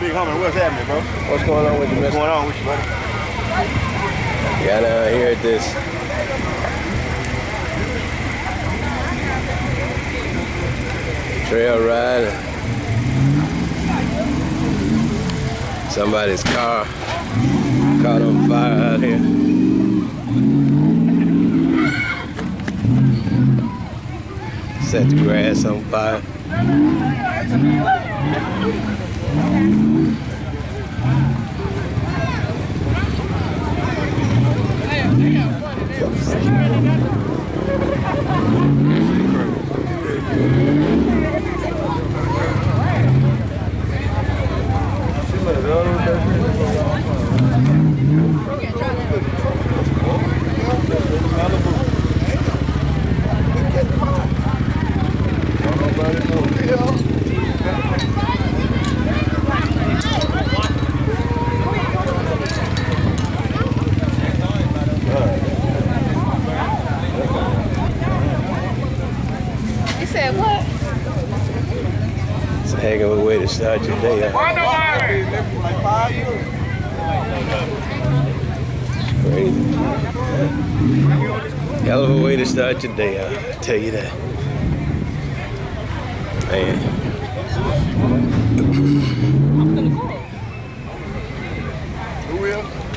Big homie, what's happening, bro? What's going on with you, What's going on with you, buddy? Down here at this trail ride. Somebody's car caught on fire out here. Set the grass on fire. You said what? It's a heck of a way to start your day out. Crazy. Hell of a way to start your day, I tell you that. Man. Who will?